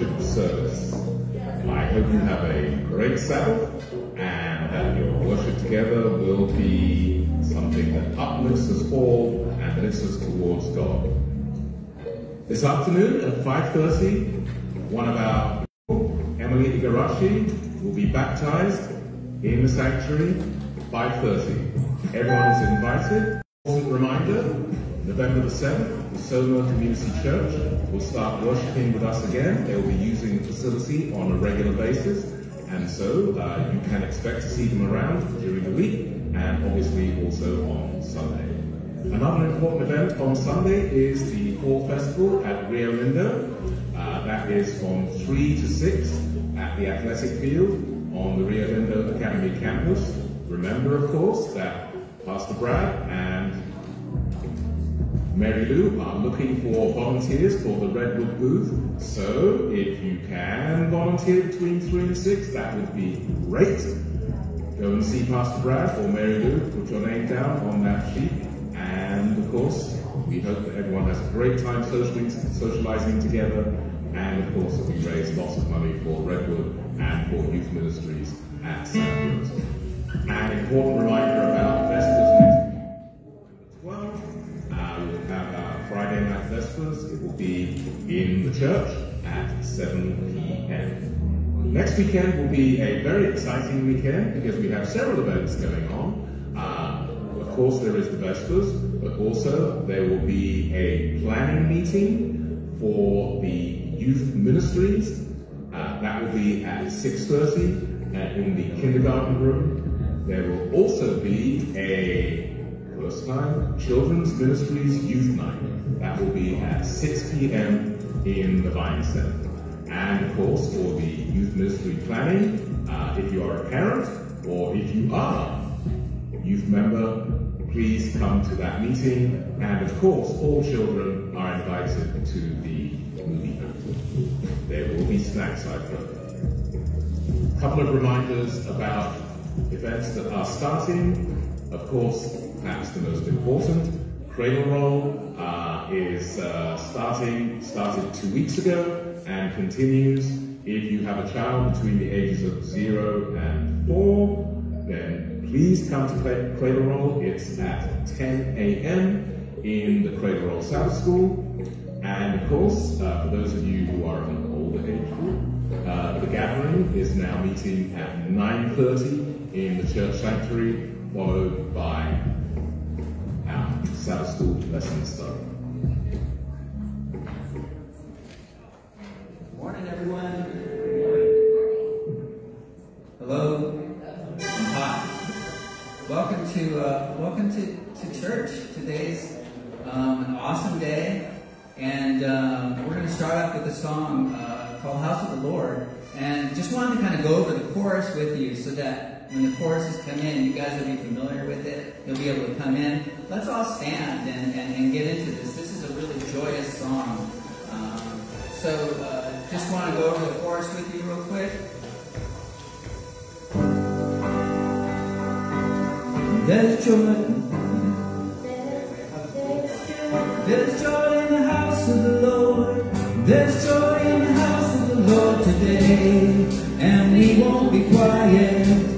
worship service. I hope you have a great Sabbath and that your worship together will be something that uplifts us all and lifts us towards God. This afternoon at 5.30, one of our Emily Igarashi will be baptized in the sanctuary at 5.30. Everyone is invited. Reminder, November the 7th, the Soma Community Church will start worshiping with us again. They will be using the facility on a regular basis. And so uh, you can expect to see them around during the week and obviously also on Sunday. Another important event on Sunday is the Fall Festival at Rio Linda. Uh, that is from 3 to 6 at the athletic field on the Rio Linda Academy campus. Remember, of course, that Pastor Brad and Mary Lou are looking for volunteers for the Redwood booth. So if you can volunteer between 3 and 6, that would be great. Go and see Pastor Brad or Mary Lou, put your name down on that sheet. And of course, we hope that everyone has a great time socializing together. And of course, that we raise lots of money for Redwood and for youth ministries at St. Louis. An important reminder about Vespers next uh, we'll have our Friday night Vespers. It will be in the church at 7 p.m. Next weekend will be a very exciting weekend because we have several events going on. Uh, of course, there is the Vespers, but also there will be a planning meeting for the youth ministries. Uh, that will be at 6.30 uh, in the kindergarten room. There will also be a first time Children's Ministries Youth Night. That will be at 6 p.m. in the Vine Center. And of course, for the youth ministry planning, uh, if you are a parent or if you are a youth member, please come to that meeting. And of course, all children are invited to the movie night. There will be snacks, I've heard. A couple of reminders about events that are starting. Of course, perhaps the most important, Cradle Roll uh, is uh, starting, started two weeks ago and continues. If you have a child between the ages of zero and four, then please come to Cradle Roll. It's at 10 a.m. in the Cradle Roll Sabbath School. And of course, uh, for those of you who are of an older age group, uh, the gathering is now meeting at 9.30 in the church sanctuary, followed by our Sabbath school lesson start. Morning, everyone. Hello. Hot. Welcome to uh, welcome to, to church. Today's um, an awesome day, and um, we're going to start off with a song uh, called "House of the Lord." And just wanted to kind of go over the chorus with you so that when the choruses come in, you guys will be familiar with it. You'll be able to come in. Let's all stand and, and, and get into this. This is a really joyous song. Um, so uh, just want to go over the chorus with you real quick. There's joy. There's joy in the house of the Lord. There's joy in the house of the Lord today. And we won't be quiet.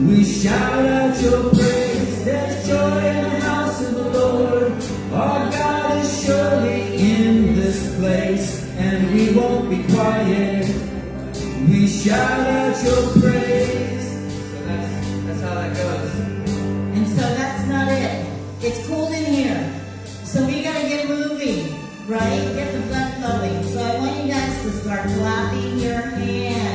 We shout out your praise, there's joy in the house of the Lord. Our God is surely in this place, and we won't be quiet. We shout out your praise. So that's, that's how that goes. And so that's not it. It's cold in here. So we gotta get moving, right? Get the blood flowing. So I want you guys to start clapping your hands.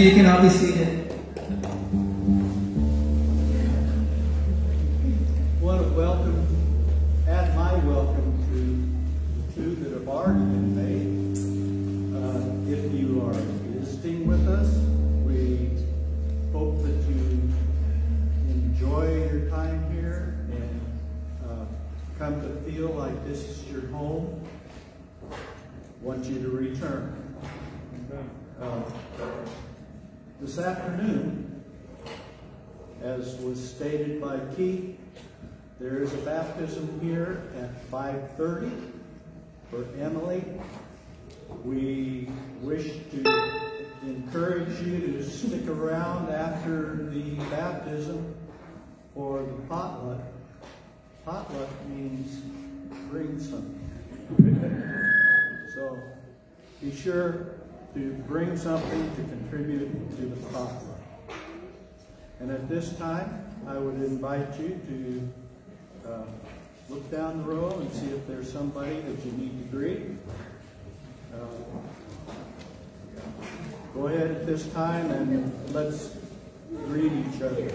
You. Can all afternoon, as was stated by Keith, there is a baptism here at 5.30 for Emily. We wish to encourage you to stick around after the baptism for the potluck. Potluck means bring something. so be sure to bring something to contribute to the potluck. And at this time, I would invite you to uh, look down the row and see if there's somebody that you need to greet. Uh, go ahead at this time and let's greet each other.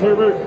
Herbert?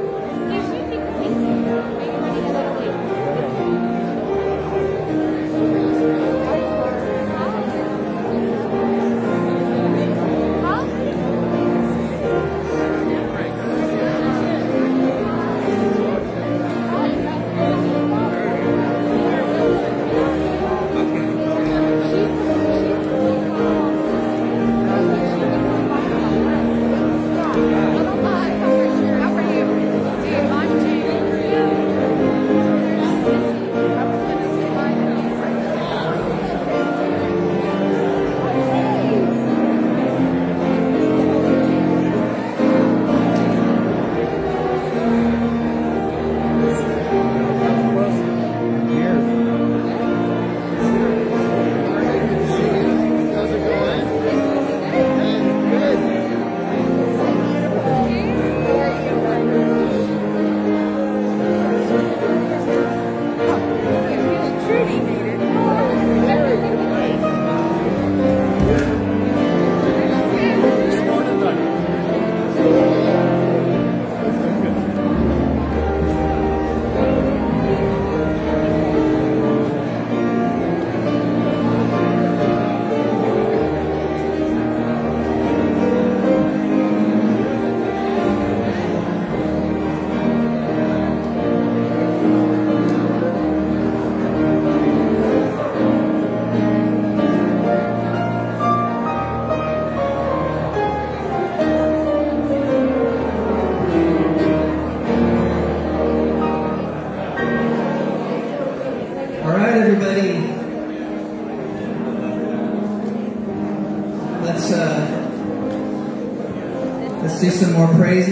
More praising.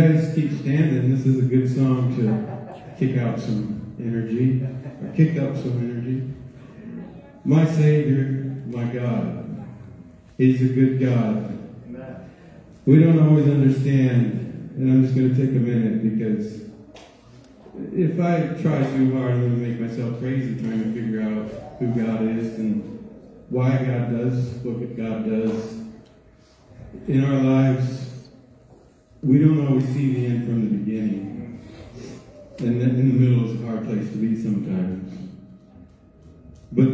You guys keep standing, this is a good song to kick out some energy, or kick up some energy. My Savior, my God, He's a good God. We don't always understand, and I'm just going to take a minute because if I try too hard, I'm going to make myself crazy trying to figure out who God is and why God does what God does. In our lives, we don't always see the end from the beginning. And in the middle is a hard place to be sometimes. But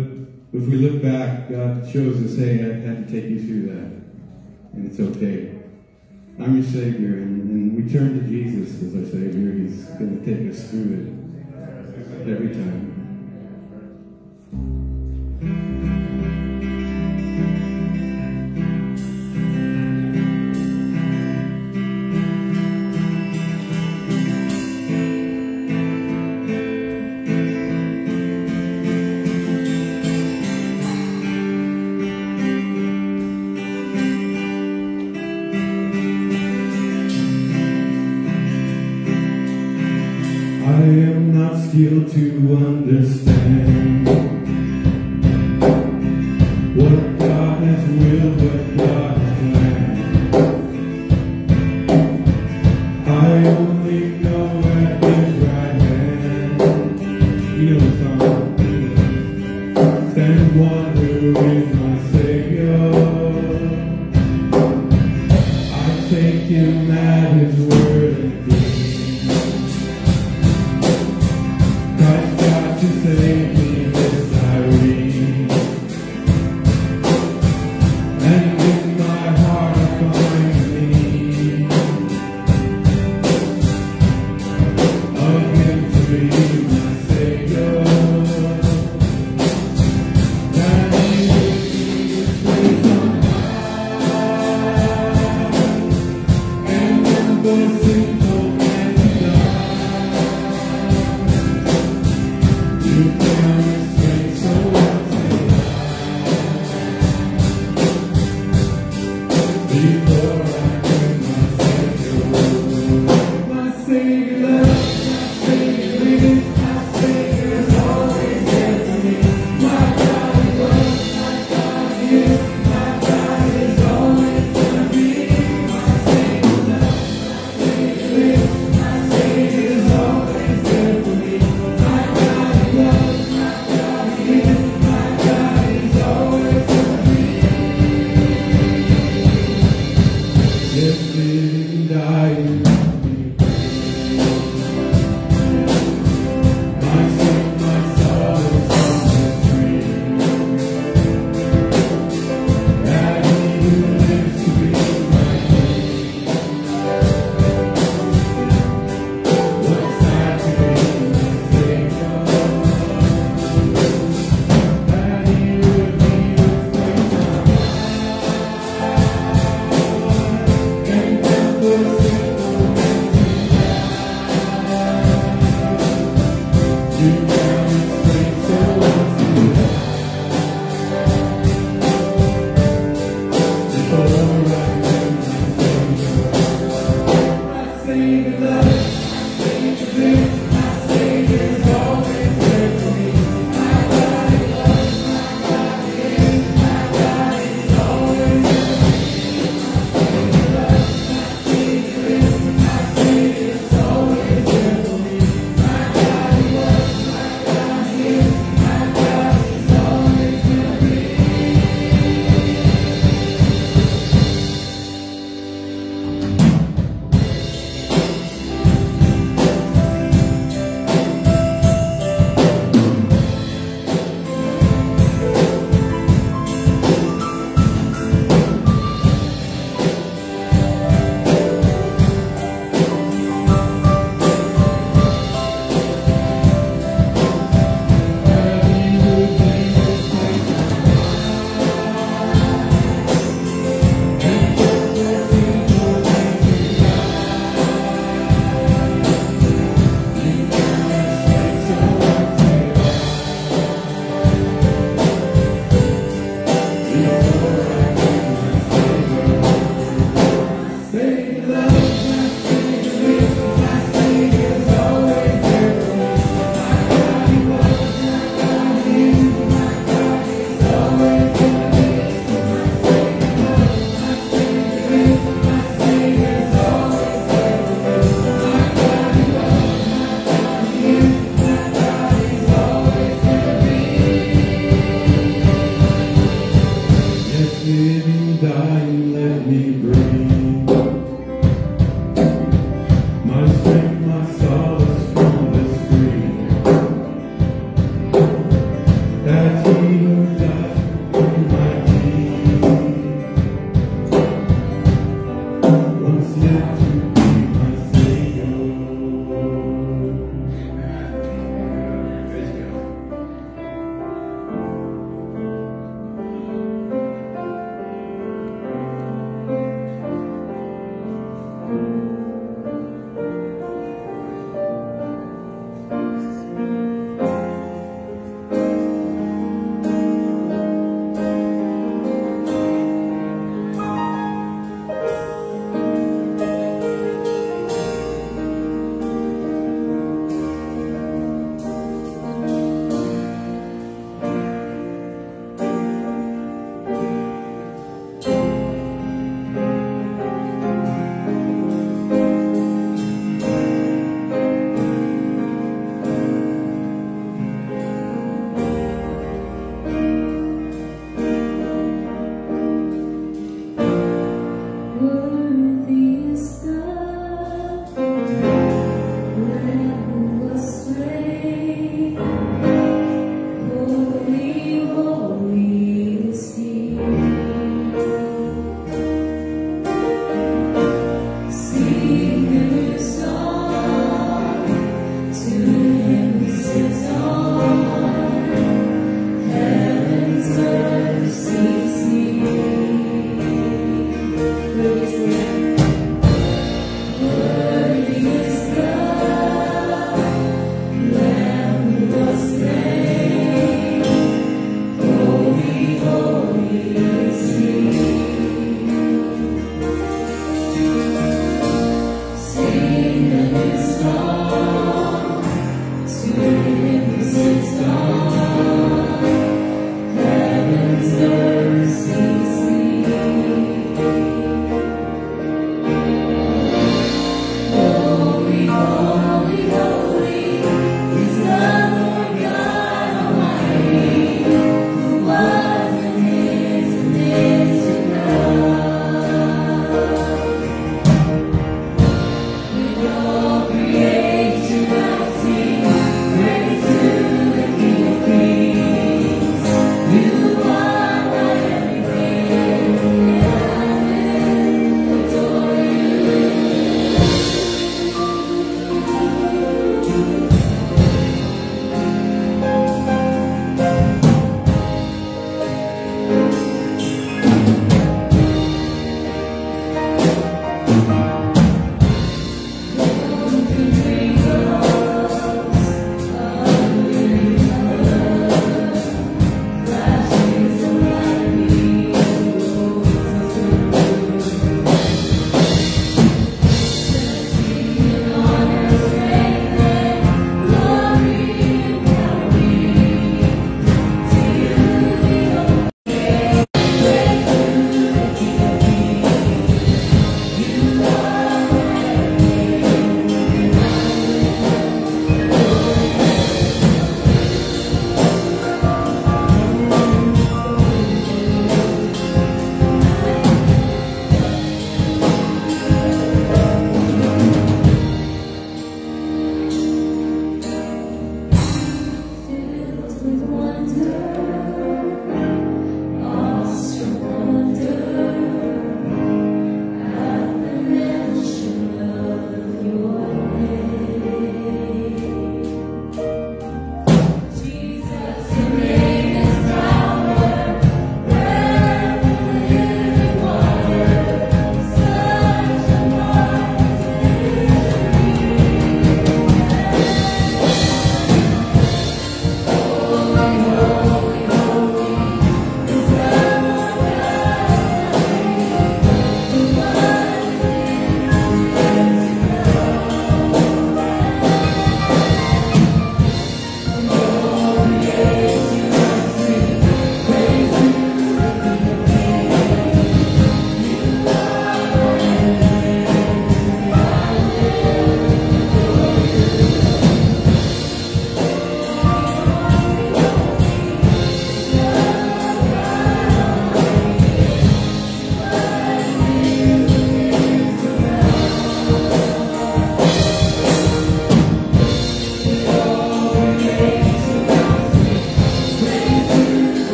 if we look back, God shows us, hey, I had to take you through that. And it's okay. I'm your Savior, and, and we turn to Jesus as our Savior. He's going to take us through it every time.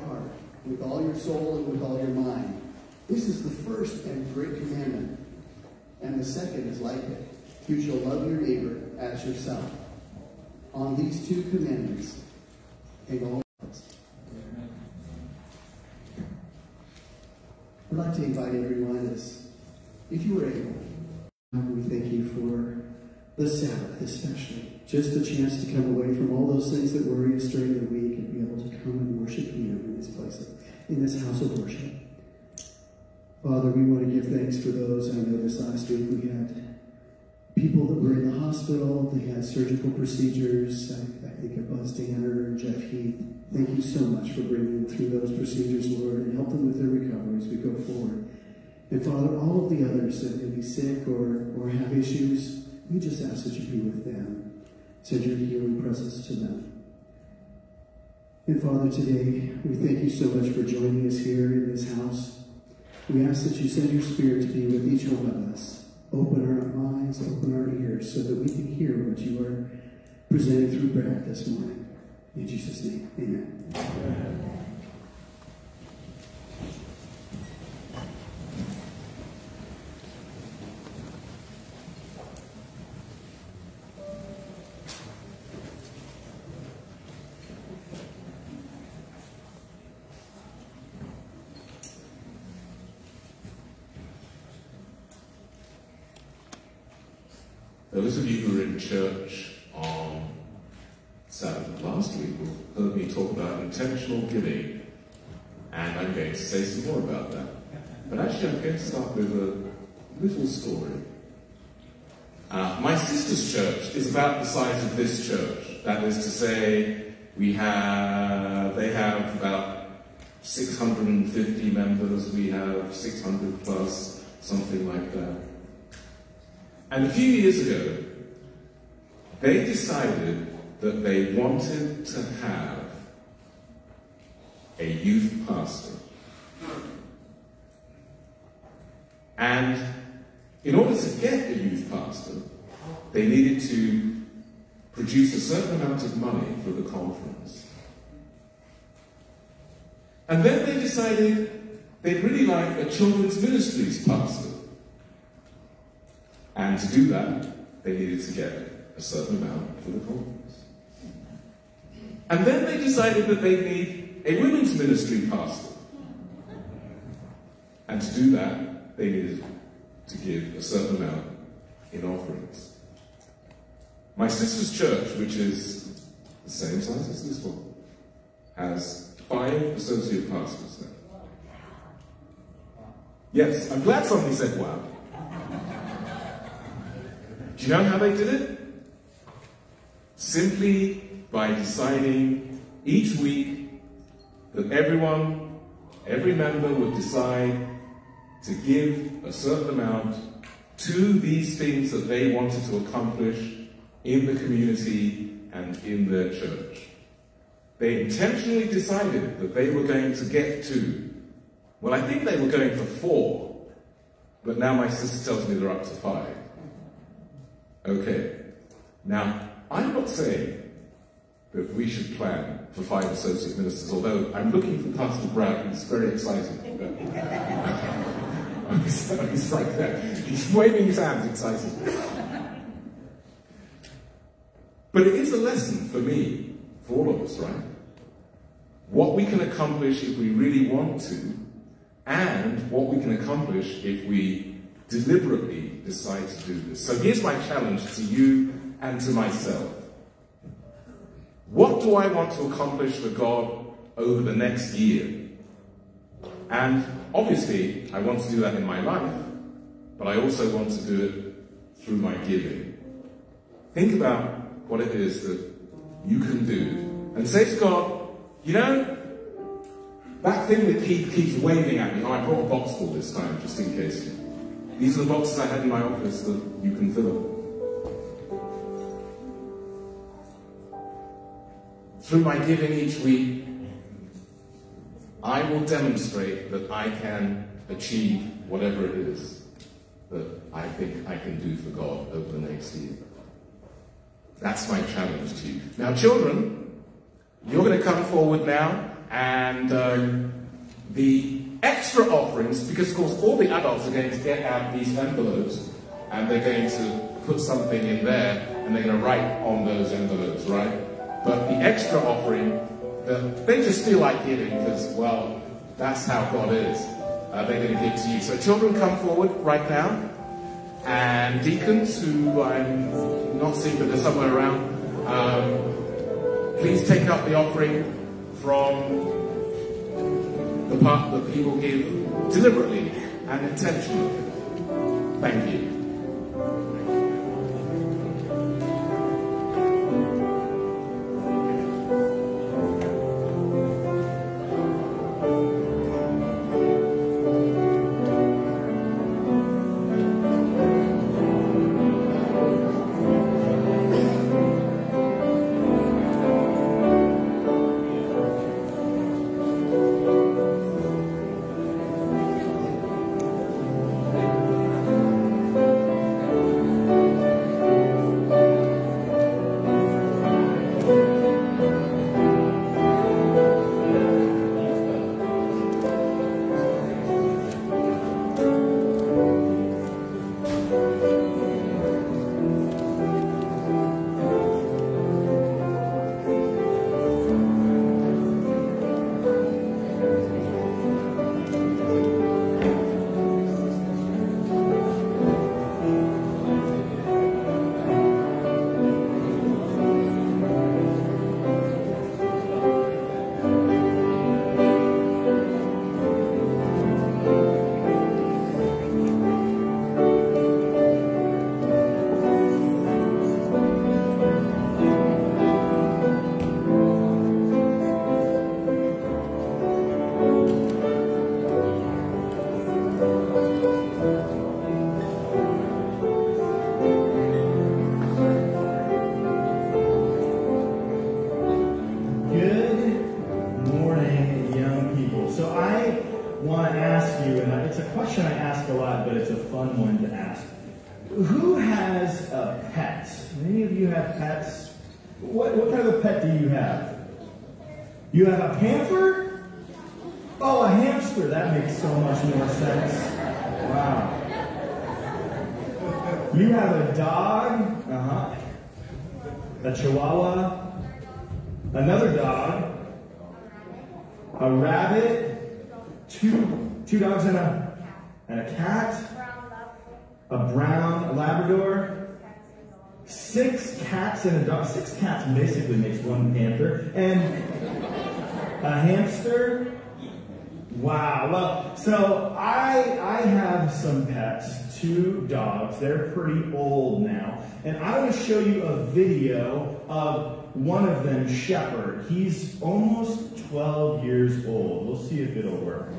Heart, with all your soul, and with all your mind. This is the first and great commandment. And the second is like it. You shall love your neighbor as yourself. On these two commandments hang all. I'd like to invite everyone as, if you were able, we thank you for the Sabbath especially. Just the chance to come away from all those things that worry us during the week and be able to come and worship you in this place, in this house of worship. Father, we want to give thanks for those. I know this last week we had people that were in the hospital. They had surgical procedures. I, I think of Buzz Danner and Jeff Heath. Thank you so much for bringing them through those procedures, Lord, and help them with their recovery as we go forward. And Father, all of the others that may be sick or, or have issues, we just ask that you be with them. Send your healing presence to them. And Father, today we thank you so much for joining us here in this house. We ask that you send your spirit to be with each one of us. Open our eyes, open our ears, so that we can hear what you are presenting through Brad this morning. In Jesus' name, amen. Those of you who were in church on Sabbath last week will heard me talk about intentional giving, and I'm going to say some more about that. But actually, I'm going to start with a little story. Uh, my sister's church is about the size of this church. That is to say, we have they have about 650 members. We have 600 plus, something like that. And a few years ago, they decided that they wanted to have a youth pastor. And in order to get a youth pastor, they needed to produce a certain amount of money for the conference. And then they decided they'd really like a children's ministries pastor. And to do that, they needed to get a certain amount for the conference. And then they decided that they'd need a women's ministry pastor. And to do that, they needed to give a certain amount in offerings. My sister's church, which is the same size as this one, has five associate pastors there. Yes, I'm glad somebody said wow. Do you know how they did it? Simply by deciding each week that everyone, every member would decide to give a certain amount to these things that they wanted to accomplish in the community and in their church. They intentionally decided that they were going to get to, well, I think they were going for four, but now my sister tells me they're up to five. Okay. Now, I'm not saying that we should plan for five associate ministers, although I'm looking for Pastor Brad, who's very excited. He's like that. He's waving his hands excited. But it is a lesson for me, for all of us, right? What we can accomplish if we really want to, and what we can accomplish if we deliberately decide to do this. So here's my challenge to you and to myself. What do I want to accomplish for God over the next year? And obviously, I want to do that in my life, but I also want to do it through my giving. Think about what it is that you can do and say to God, you know, that thing that Keith keeps waving at me, oh, I brought a box full this time, just in case. These are the boxes I had in my office that you can fill up. Through my giving each week, I will demonstrate that I can achieve whatever it is that I think I can do for God over the next year. That's my challenge to you. Now, children, you're going to come forward now, and um, the extra offerings, because of course all the adults are going to get out these envelopes, and they're going to put something in there, and they're going to write on those envelopes, right? But the extra offering, the, they just feel like giving because, well, that's how God is. Uh, they're going to give to you. So children, come forward right now. And deacons, who I'm not but they're somewhere around, um, please take up the offering from the part that people give deliberately and intentionally. Thank you. Video of one of them, Shepherd. He's almost 12 years old. We'll see if it'll work.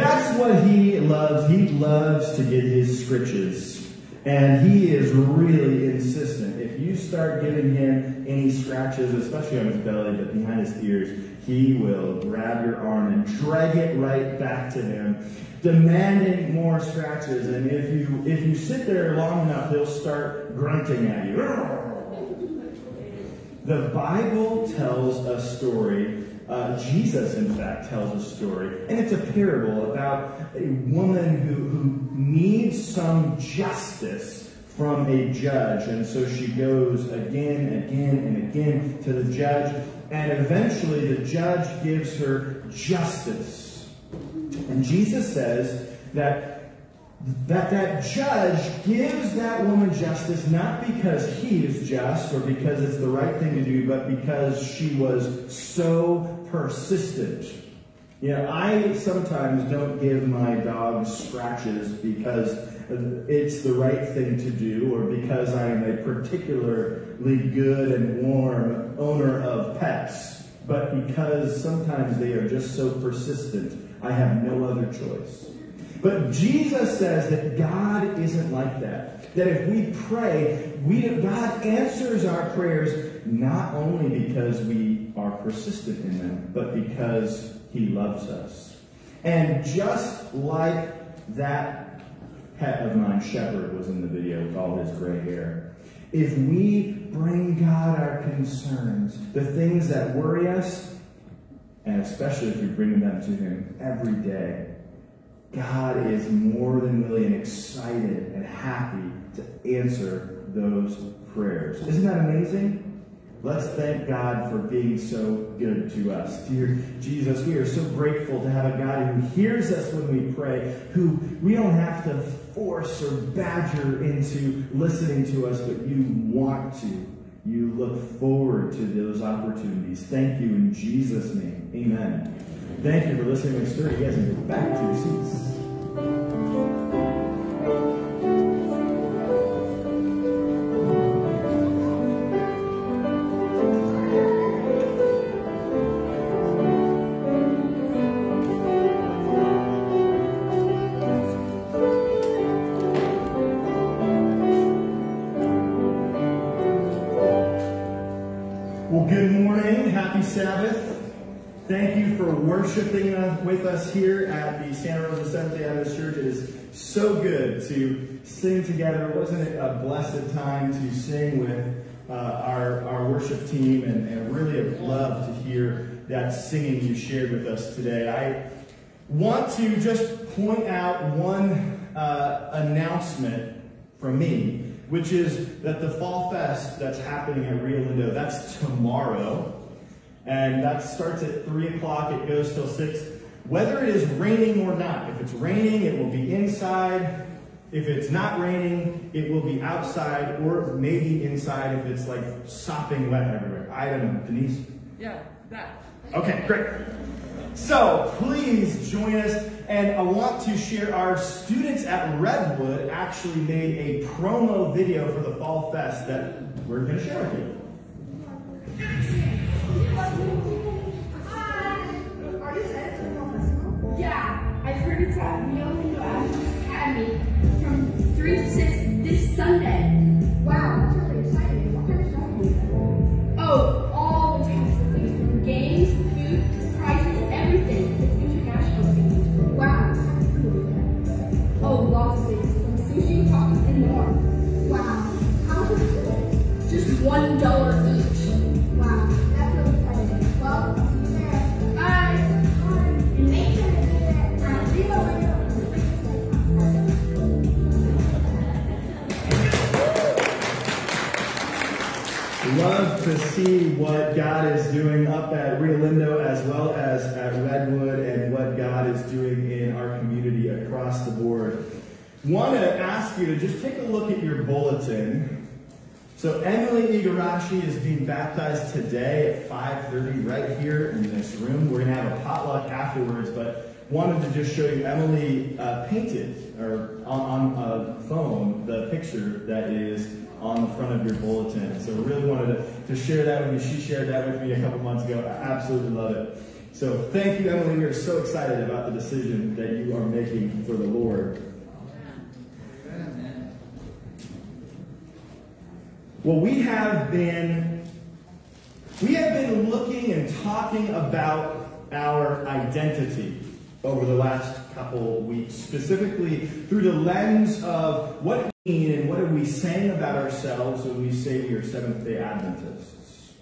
That's what he loves. He loves to get his scritches. And he is really insistent. If you start giving him any scratches, especially on his belly, but behind his ears, he will grab your arm and drag it right back to him, demanding more scratches. And if you if you sit there long enough, he'll start grunting at you. The Bible tells a story. Uh, Jesus, in fact, tells a story, and it's a parable about a woman who, who needs some justice from a judge. And so she goes again, again, and again to the judge. And eventually the judge gives her justice. And Jesus says that that that judge gives that woman justice not because he is just or because it's the right thing to do, but because she was so persistent. You know, I sometimes don't give my dogs scratches because it's the right thing to do or because I am a particularly good and warm owner of pets, but because sometimes they are just so persistent, I have no other choice. But Jesus says that God isn't like that. That if we pray, we, God answers our prayers not only because we persistent in them, but because he loves us. And just like that pet of mine, Shepherd, was in the video with all his gray hair, if we bring God our concerns, the things that worry us, and especially if we bring them to him every day, God is more than willing excited and happy to answer those prayers. Isn't that amazing? Let's thank God for being so good to us. Dear Jesus, we are so grateful to have a God who hears us when we pray, who we don't have to force or badger into listening to us, but you want to. You look forward to those opportunities. Thank you in Jesus' name. Amen. Thank you for listening to my story. You can back to your seats. Worshiping with us here at the Santa Rosa Seventh day Adventist Church. It is so good to sing together. Wasn't it a blessed time to sing with uh, our, our worship team? And, and really loved to hear that singing you shared with us today. I want to just point out one uh, announcement from me which is that the Fall Fest that's happening at Rio Lindo, that's tomorrow. And that starts at 3 o'clock, it goes till 6. Whether it is raining or not, if it's raining, it will be inside. If it's not raining, it will be outside or maybe inside if it's like sopping wet everywhere. I don't know. Denise? Yeah, that. Okay, great. So please join us. And I want to share our students at Redwood actually made a promo video for the Fall Fest that we're going to share with you. Yeah, I've heard it's at Lindo Academy from 3 to 6 this Sunday. Want to ask you to just take a look at your bulletin. So Emily Igarashi is being baptized today at 5.30 right here in this room. We're going to have a potluck afterwards, but wanted to just show you Emily uh, painted or on, on a phone the picture that is on the front of your bulletin. So really wanted to, to share that with you. She shared that with me a couple months ago. I absolutely love it. So thank you, Emily. We are so excited about the decision that you are making for the Lord. Well, we have been we have been looking and talking about our identity over the last couple weeks, specifically through the lens of what we mean and what are we saying about ourselves when we say we are Seventh day Adventists.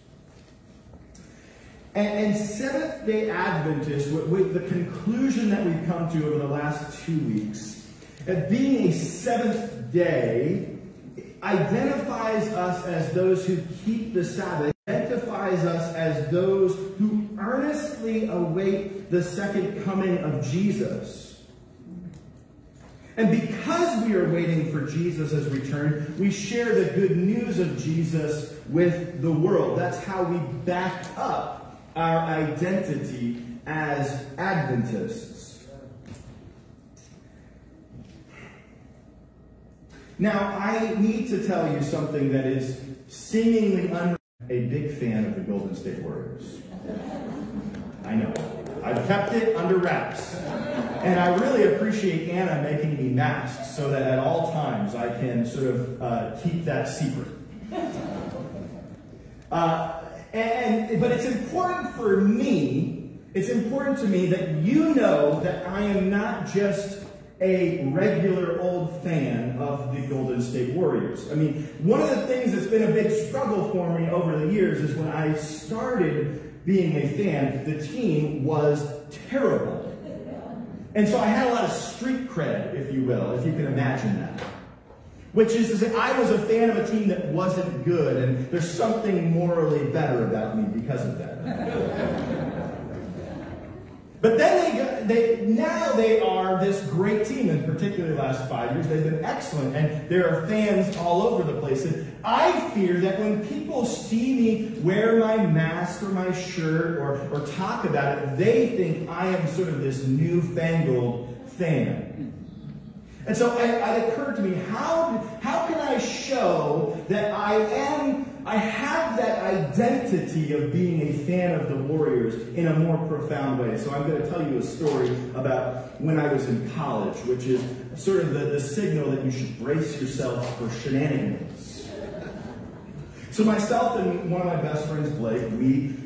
And, and Seventh day Adventists, with, with the conclusion that we've come to over the last two weeks, at being a seventh day, identifies us as those who keep the Sabbath, identifies us as those who earnestly await the second coming of Jesus. And because we are waiting for Jesus' return, we share the good news of Jesus with the world. That's how we back up our identity as Adventists. Now, I need to tell you something that is seemingly un a big fan of the Golden State Warriors. I know. I've kept it under wraps. And I really appreciate Anna making me masks so that at all times I can sort of uh, keep that secret. Uh, and, but it's important for me, it's important to me that you know that I am not just a regular old fan of the Golden State Warriors. I mean, one of the things that's been a big struggle for me over the years is when I started being a fan, the team was terrible. And so I had a lot of street cred, if you will, if you can imagine that. Which is to say, I was a fan of a team that wasn't good, and there's something morally better about me because of that. But then they, they now they are this great team, and particularly the last five years, they've been excellent, and there are fans all over the place. And I fear that when people see me wear my mask or my shirt or, or talk about it, they think I am sort of this newfangled fan. And so it, it occurred to me, how, how can I show that I am I have that identity of being a fan of the Warriors in a more profound way. So I'm going to tell you a story about when I was in college, which is sort of the, the signal that you should brace yourself for shenanigans. So myself and one of my best friends, Blake, we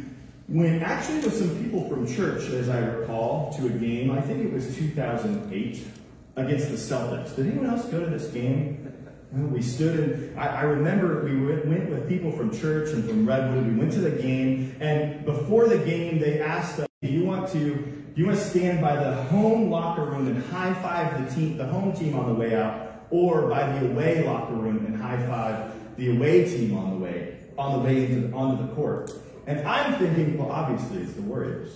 went actually with some people from church, as I recall, to a game. I think it was 2008 against the Celtics. Did anyone else go to this game? Uh, we stood and I, I, remember we went, with people from church and from Redwood. We went to the game, and before the game, they asked us, "Do you want to do you want to stand by the home locker room and high five the team, the home team on the way out, or by the away locker room and high five the away team on the way on the way into onto the court?" And I'm thinking, well, obviously it's the Warriors,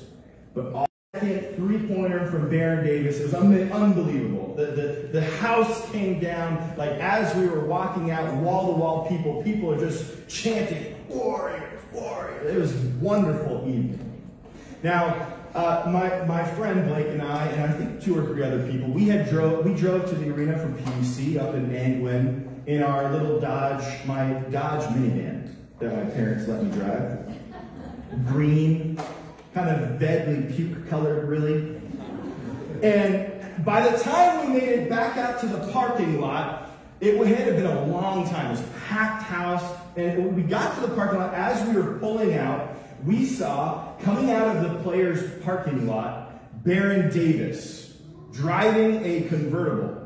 but all three-pointer from Baron Davis. It was unbelievable. The, the, the house came down, like as we were walking out, wall-to-wall people, people are just chanting, Warriors, Warriors. It was a wonderful evening. Now, uh, my, my friend Blake and I, and I think two or three other people, we had drove, we drove to the arena from PUC up in Angwin in our little Dodge, my Dodge minivan that my parents let me drive. Green, kind of vaguely puke colored, really. And by the time we made it back out to the parking lot, it had been a long time. It was a packed house. And when we got to the parking lot, as we were pulling out, we saw coming out of the players' parking lot, Baron Davis driving a convertible.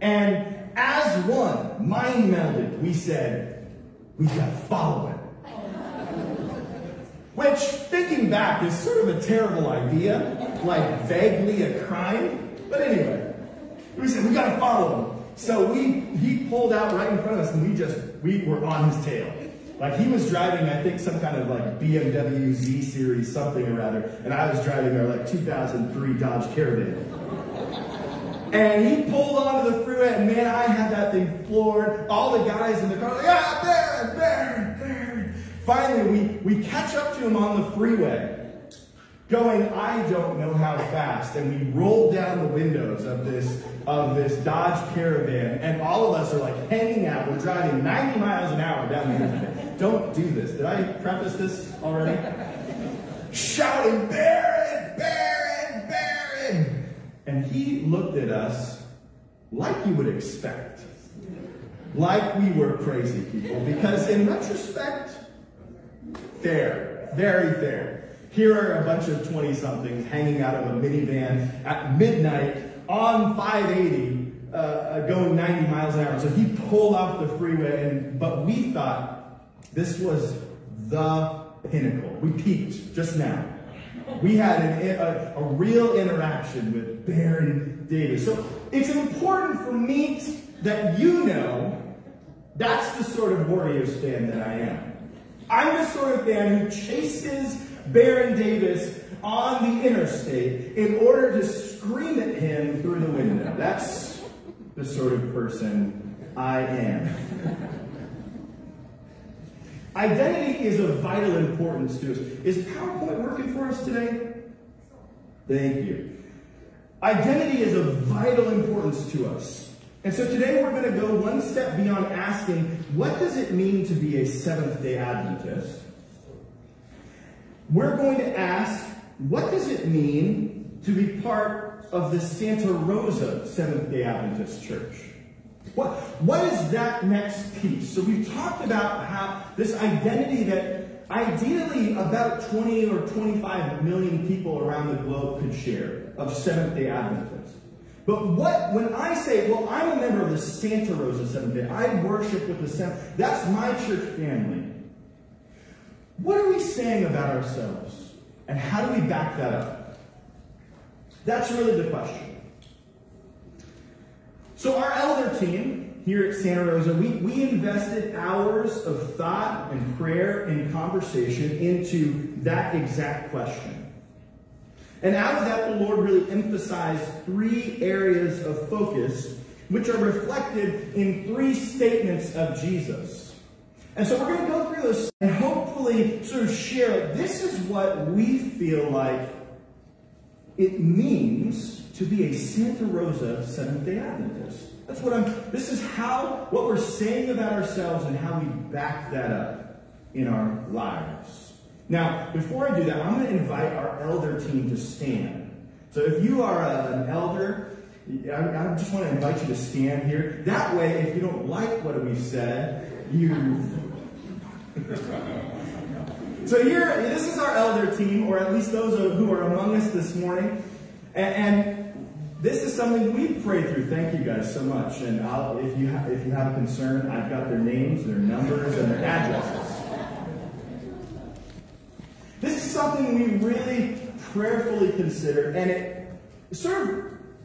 And as one, mind melded, we said, we got to follow him. Which, thinking back, is sort of a terrible idea, like vaguely a crime. But anyway, we said, we gotta follow him. So we, he pulled out right in front of us and we just, we were on his tail. Like he was driving, I think, some kind of like BMW Z series, something or other, and I was driving our like 2003 Dodge Caravan. And he pulled onto the freeway, and man, I had that thing floored. All the guys in the car, like, ah, Baron, Baron. Finally, we, we catch up to him on the freeway, going, I don't know how fast. And we roll down the windows of this, of this Dodge Caravan, and all of us are like hanging out. We're driving 90 miles an hour down the interstate. Don't do this. Did I preface this already? shouting, Baron, Baron, Baron. And he looked at us like you would expect. Like we were crazy people. Because in retrospect, fair, very fair. Here are a bunch of 20 somethings hanging out of a minivan at midnight on 580, uh, uh, going 90 miles an hour. So he pulled off the freeway, and but we thought this was the pinnacle. We peaked just now. We had an, a, a real interaction with Baron Davis. So it's important for me that you know that's the sort of Warriors fan that I am. I'm the sort of fan who chases Baron Davis on the interstate in order to scream at him through the window. That's the sort of person I am. Identity is of vital importance to us. Is PowerPoint working for us today? Thank you. Identity is of vital importance to us. And so today we're going to go one step beyond asking, what does it mean to be a Seventh day Adventist? We're going to ask, what does it mean to be part of the Santa Rosa Seventh day Adventist Church? What, what is that next piece? So we've talked about how this identity that ideally about 20 or 25 million people around the globe could share of Seventh day Adventists. But what, when I say, well, I'm a member of the Santa Rosa Seventh day, I worship with the Seventh, that's my church family. What are we saying about ourselves? And how do we back that up? That's really the question. So our elder team here at Santa Rosa, we, we invested hours of thought and prayer and conversation into that exact question. And out of that, the Lord really emphasized three areas of focus, which are reflected in three statements of Jesus. And so we're going to go through those and hopefully sort of share this is what we feel like it means to be a Santa Rosa Seventh day Adventist. That's what I'm, this is how, what we're saying about ourselves and how we back that up in our lives. Now, before I do that, I'm going to invite our elder team to stand. So if you are a, an elder, I, just want to invite you to stand here. That way, if you don't like what we've said, you. so here, this is our elder team, or at least those who are among us this morning. And, this is something we've prayed through. Thank you guys so much. And I'll, if you ha- if you have a concern, I've got their names, their numbers, and their addresses. This is something we really prayerfully considered, and it sort of,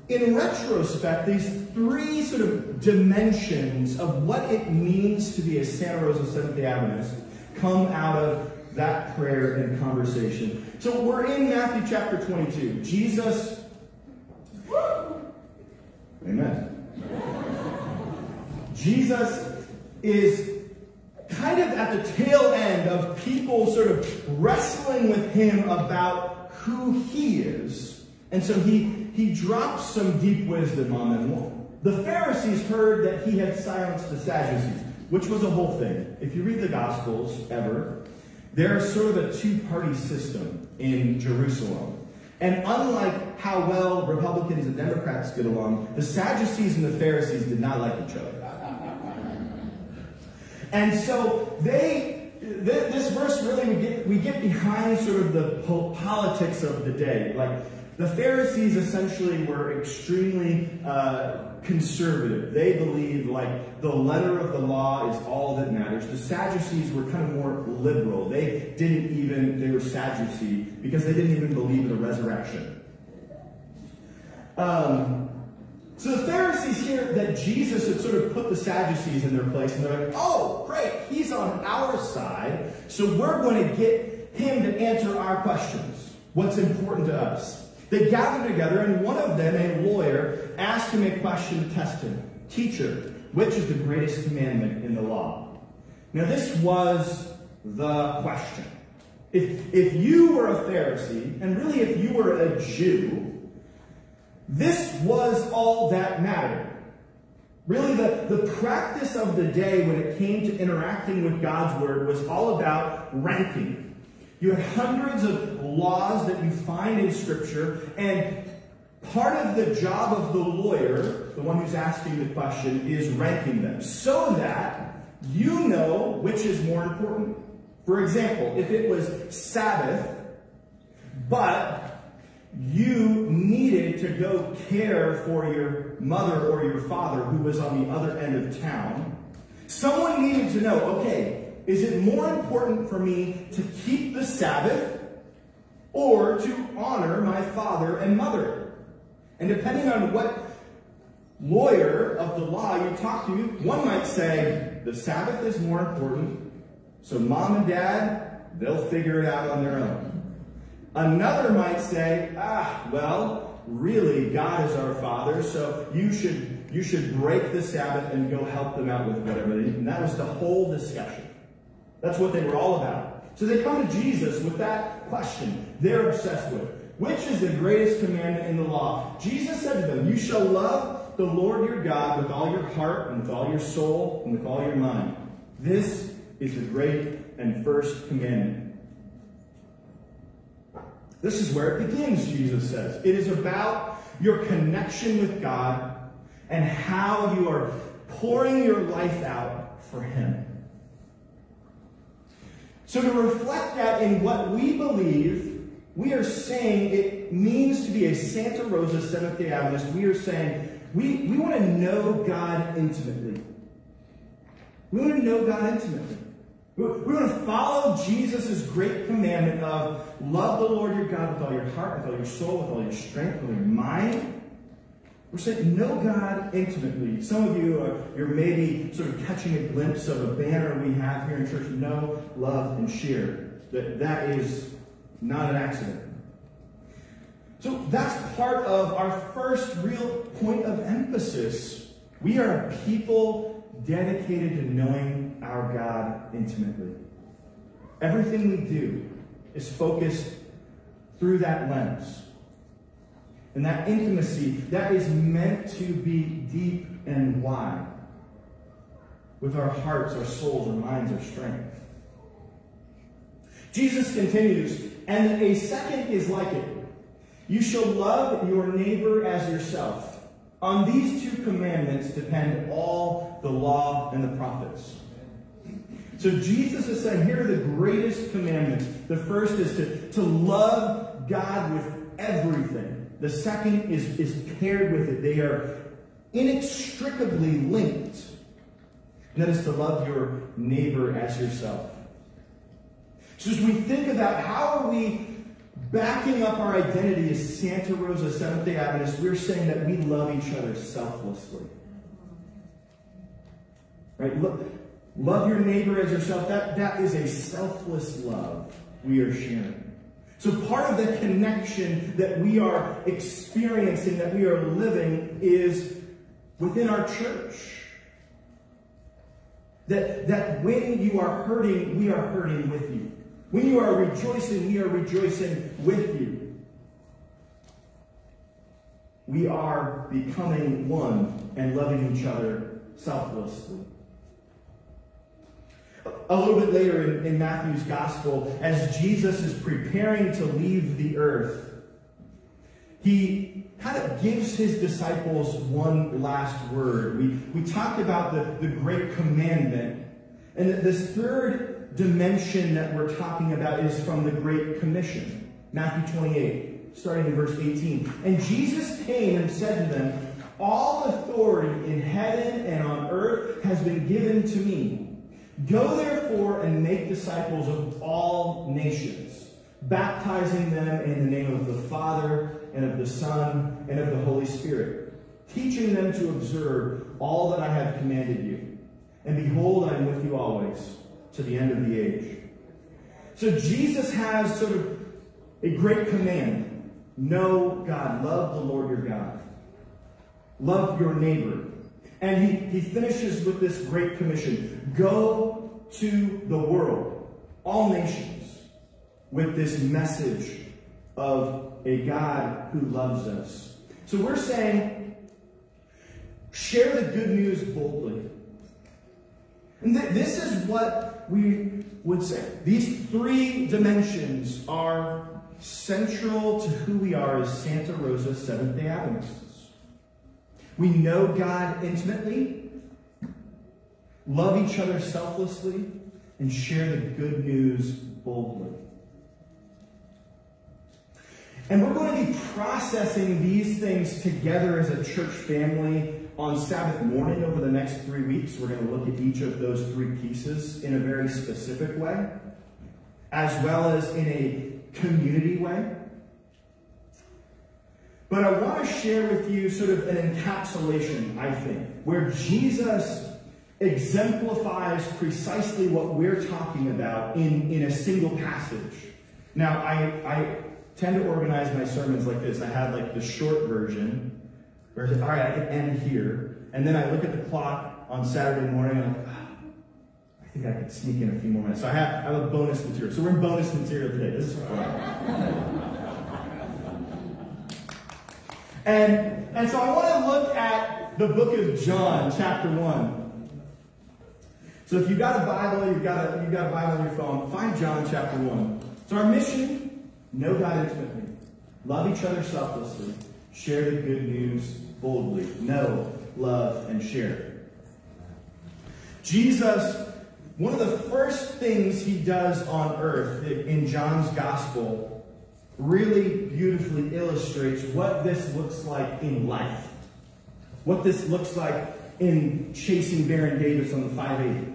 in retrospect, these three sort of dimensions of what it means to be a Santa Rosa Seventh day Adventist come out of that prayer and conversation. So we're in Matthew chapter 22. Jesus Amen. Jesus is kind of at the tail end of people sort of wrestling with him about who he is. And so he, he drops some deep wisdom on them. The Pharisees heard that he had silenced the Sadducees, which was a whole thing. If you read the Gospels ever, there's sort of a two party system in Jerusalem. And unlike how well Republicans and Democrats get along, the Sadducees and the Pharisees did not like each other. And so they, this verse really, we get, we get behind sort of the politics of the day. Like, the Pharisees essentially were extremely uh, conservative. They believed like the letter of the law is all that matters. The Sadducees were kind of more liberal. They didn't even, they were Sadducee because they didn't even believe in the resurrection. Um, so the Pharisees hear that Jesus had sort of put the Sadducees in their place, and they're like, oh, great, he's on our side, so we're going to get him to answer our questions. What's important to us? They gathered together, and one of them, a lawyer, asked him a question to test him. Teacher, which is the greatest commandment in the law? Now, this was the question. If, if you were a Pharisee, and really if you were a Jew, this was all that mattered. Really, the, the practice of the day when it came to interacting with God's Word was all about ranking. You had hundreds of laws that you find in Scripture, and part of the job of the lawyer, the one who's asking the question, is ranking them so that you know which is more important. For example, if it was Sabbath, but you needed to go care for your mother or your father who was on the other end of town, someone needed to know, okay, is it more important for me to keep the Sabbath or to honor my father and mother? And depending on what lawyer of the law you talk to, one might say the Sabbath is more important, so mom and dad, they'll figure it out on their own. Another might say, ah, well, really, God is our Father, so you should you should break the Sabbath and go help them out with whatever they need. And that was the whole discussion. That's what they were all about. So they come to Jesus with that question they're obsessed with. Which is the greatest commandment in the law? Jesus said to them, You shall love the Lord your God with all your heart and with all your soul and with all your mind. This is the great and first commandment. This is where it begins, Jesus says. It is about your connection with God and how you are pouring your life out for Him. So, to reflect that in what we believe, we are saying it means to be a Santa Rosa Seventh day Adventist. We are saying we, we want to know God intimately. We want to know God intimately. We want to follow Jesus' great commandment of love the Lord your God with all your heart, with all your soul, with all your strength, with all your mind. We're saying know God intimately. Some of you are you're maybe sort of catching a glimpse of a banner we have here in church, know, love, and share. That that is not an accident. So that's part of our first real point of emphasis. We are a people dedicated to knowing our God intimately. Everything we do is focused through that lens. And that intimacy, that is meant to be deep and wide with our hearts, our souls, our minds, our strength. Jesus continues, and a second is like it. You shall love your neighbor as yourself. On these two commandments depend all the law and the prophets. So Jesus is saying, here are the greatest commandments. The first is to, to love God with everything. The second is, is paired with it. They are inextricably linked. And that is to love your neighbor as yourself. So as we think about how are we backing up our identity as Santa Rosa Seventh-day Adventists, we're saying that we love each other selflessly. Right? Look, love your neighbor as yourself. That, that is a selfless love we are sharing. So part of the connection that we are experiencing, that we are living, is within our church. That, that when you are hurting, we are hurting with you. When you are rejoicing, we are rejoicing with you. We are becoming one and loving each other selflessly. A little bit later in, in, Matthew's gospel, as Jesus is preparing to leave the earth, he kind of gives his disciples one last word. We, we talked about the, the great commandment. And this third dimension that we're talking about is from the Great Commission. Matthew 28, starting in verse 18. And Jesus came and said to them, All authority in heaven and on earth has been given to me. Go therefore and make disciples of all nations, baptizing them in the name of the Father and of the Son and of the Holy Spirit, teaching them to observe all that I have commanded you. And behold, I am with you always to the end of the age. So Jesus has sort of a great command. Know God. Love the Lord your God. Love your neighbor. And he, he finishes with this great commission. Go to the world, all nations, with this message of a God who loves us. So we're saying, share the good news boldly. And th this is what we would say. These three dimensions are central to who we are as Santa Rosa Seventh day Adventists. We know God intimately, love each other selflessly, and share the good news boldly. And we're going to be processing these things together as a church family on Sabbath morning over the next three weeks. We're going to look at each of those three pieces in a very specific way, as well as in a community way. But I want to share with you sort of an encapsulation, I think, where Jesus exemplifies precisely what we're talking about in, in a single passage. Now, I, I tend to organize my sermons like this. I have like the short version, where it's all right, I can end here. And then I look at the clock on Saturday morning and I'm like, ah, I think I could sneak in a few more minutes. So I have, I have a bonus material. So we're in bonus material today. This is fun. And, and so I want to look at the book of John, chapter 1. So if you've got a Bible, you've got a, you've got a Bible on your phone, find John chapter 1. So our mission, know God intimately, love each other selflessly, share the good news boldly, know, love, and share. Jesus, one of the first things he does on earth in John's gospel really beautifully illustrates what this looks like in life. What this looks like in chasing Baron Davis on the 580.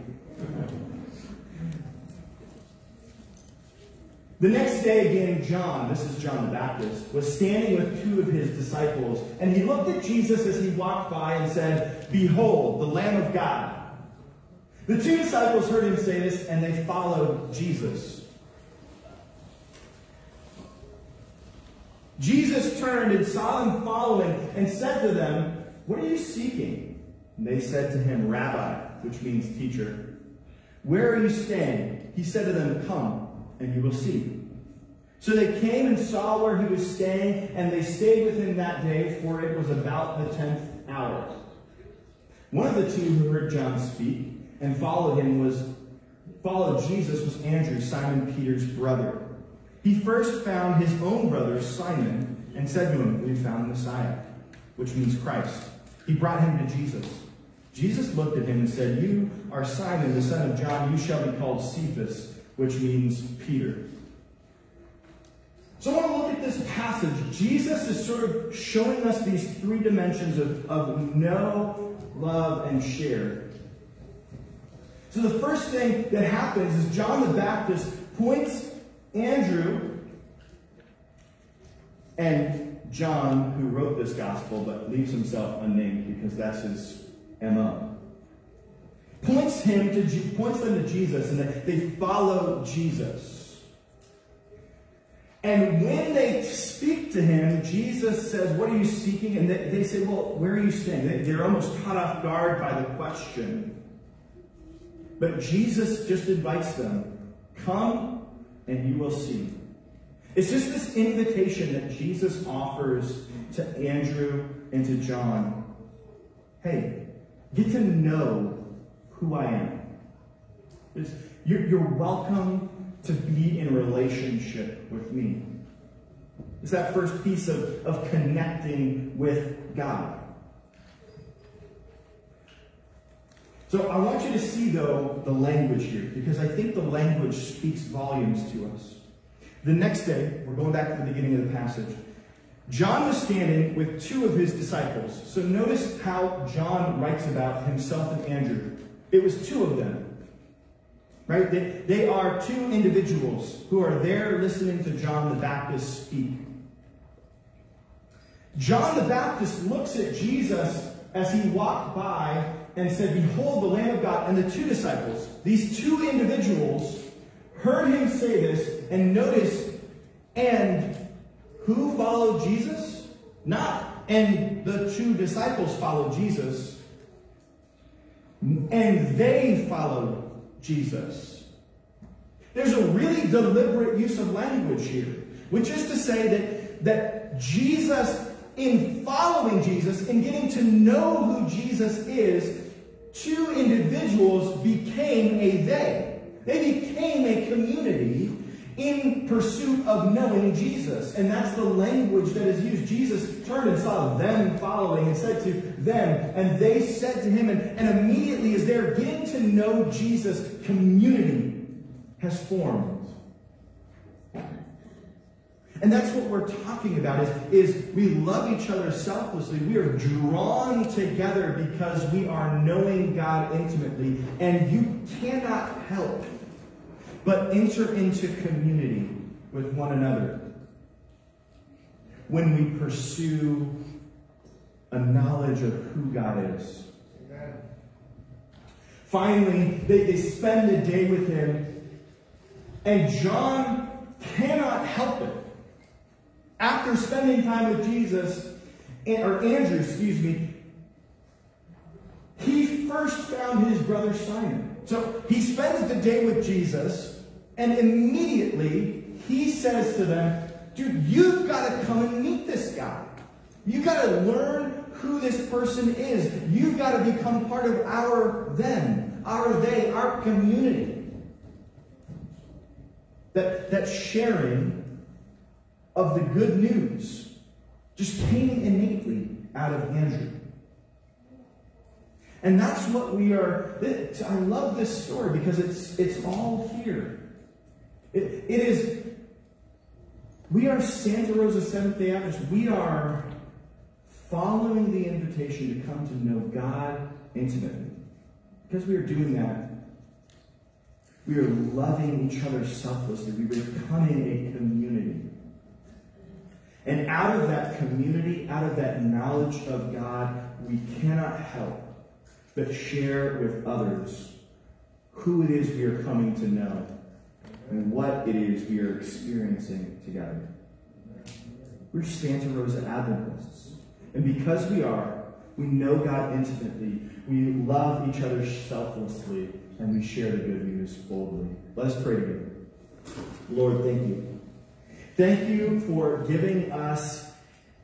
The next day again, John, this is John the Baptist, was standing with two of his disciples, and he looked at Jesus as he walked by and said, Behold, the Lamb of God. The two disciples heard him say this, and they followed Jesus. Jesus turned and saw them following and said to them, What are you seeking? And they said to him, Rabbi, which means teacher. Where are you staying? He said to them, Come, and you will see. So they came and saw where he was staying, and they stayed with him that day, for it was about the tenth hour. One of the two who heard John speak and followed him was followed Jesus was Andrew, Simon Peter's brother. He first found his own brother Simon and said to him, We found the Messiah, which means Christ. He brought him to Jesus. Jesus looked at him and said, You are Simon, the son of John. You shall be called Cephas, which means Peter. So I want to look at this passage. Jesus is sort of showing us these three dimensions of, of know, love, and share. So the first thing that happens is John the Baptist points Andrew and John, who wrote this gospel, but leaves himself unnamed because that's his MO. Points him to points them to Jesus, and they follow Jesus. And when they speak to him, Jesus says, What are you seeking? And they, they say, Well, where are you staying? They're almost caught off guard by the question. But Jesus just invites them, Come and you will see. It's just this invitation that Jesus offers to Andrew and to John. Hey, get to know who I am. It's, you're, you're welcome to be in relationship with me. It's that first piece of, of connecting with God. So I want you to see, though, the language here, because I think the language speaks volumes to us. The next day, we're going back to the beginning of the passage. John was standing with two of his disciples. So notice how John writes about himself and Andrew. It was two of them. Right? They, they are two individuals who are there listening to John the Baptist speak. John the Baptist looks at Jesus as he walked by and said, Behold the Lamb of God. And the two disciples, these two individuals, heard him say this and notice, and who followed Jesus? Not, and the two disciples followed Jesus, and they followed Jesus. There's a really deliberate use of language here, which is to say that, that Jesus, in following Jesus, in getting to know who Jesus is, two individuals became a they. They became a community in pursuit of knowing Jesus. And that's the language that is used. Jesus turned and saw them following and said to them, and they said to him, and, and immediately as they're getting to know Jesus, community has formed. And that's what we're talking about is, is we love each other selflessly. We are drawn together because we are knowing God intimately. And you cannot help but enter into community with one another when we pursue a knowledge of who God is. Finally, they, they spend the day with him, and John cannot help it. After spending time with Jesus, or Andrew, excuse me, he first found his brother Simon. So he spends the day with Jesus, and immediately he says to them, dude, you've got to come and meet this guy. You've got to learn who this person is. You've got to become part of our them, our they, our community. That, that sharing of the good news just came innately out of Andrew. And that's what we are. I love this story because it's, it's all here. It, it is, we are Santa Rosa Seventh day Adventists. We are following the invitation to come to know God intimately. Because we are doing that, we are loving each other selflessly. We are becoming a community. And out of that community, out of that knowledge of God, we cannot help but share with others who it is we are coming to know and what it is we are experiencing together. We're Santa Rosa Adventists. And because we are, we know God intimately, we love each other selflessly, and we share the good news boldly. Let us pray together. Lord, thank you. Thank you for giving us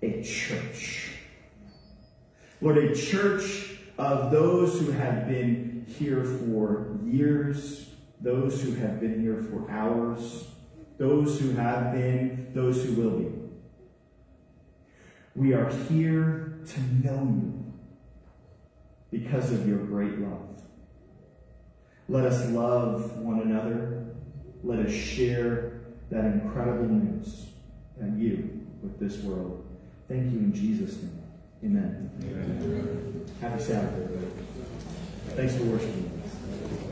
a church. Lord, a church of those who have been here for years, those who have been here for hours, those who have been, those who will be. We are here to know you because of your great love. Let us love one another. Let us share that incredible news and you with this world. Thank you in Jesus' name. Amen. Amen. Happy Sabbath, everybody. Thanks for worshiping us.